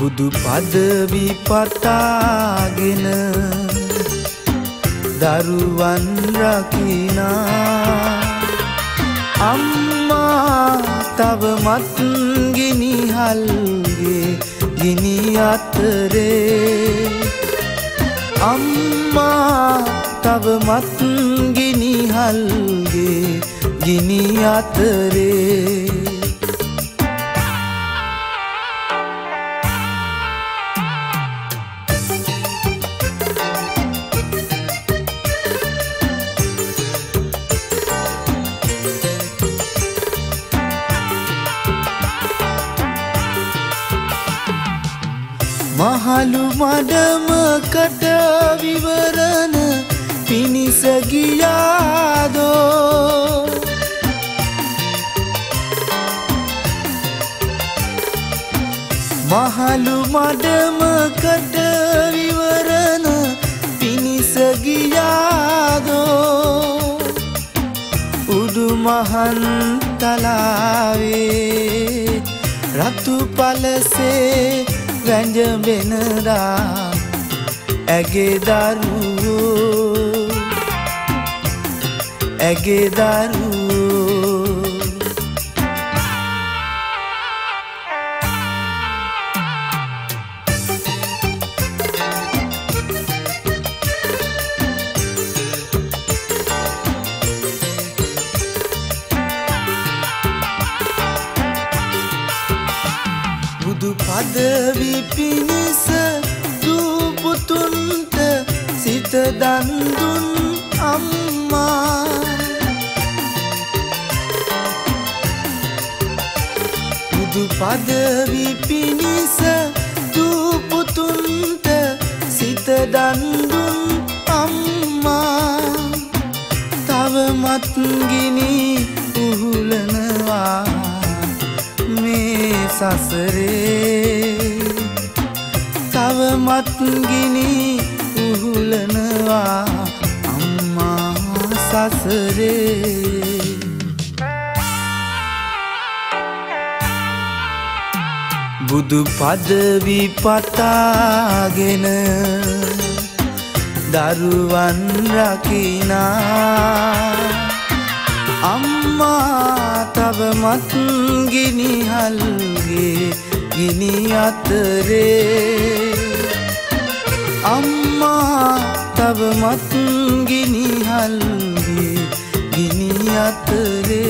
බුදු පදවි පතාගෙන දරුවන් රකිනා. අම්මා තවමත් ගිනිහල්ගේ ගිනි අතරේ. අම්මා තවමත් ගිනිහල්ගේ ගිනි අතරේ. මහලු මඩමකට විවරණ පිණිස ගියාදෝ. මහලු මඩමකට විවරණ පිණිස ගියාදෝ. උඩු මහන් තලාවේ රතු පලසේ වැජබෙනදා ඇගේ දරුවෝ ඇගේ දරුවෝ බුදු පදවි පිණිස දූපුතුන්ට සිත දන්දුන් අම්මා. බුදු පදවි පිණිස දූපුතුන්ට සිත දන්දුන් අම්මා. තවමත් ගිනි සසරේ තවමත් ගිනි උහුලනවා අම්මා සසරේ. බුදු පදවි පතාගෙන දරුවන් රකිනා. අම්මා තවමත් ගිනිහල්ගේ ගිනි අතරේ. අම්මා තවමත් ගිනිහල්ගේ ගිනි අතරේ.